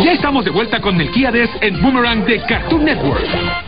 Ya estamos de vuelta con el Kia en Boomerang de Cartoon Network.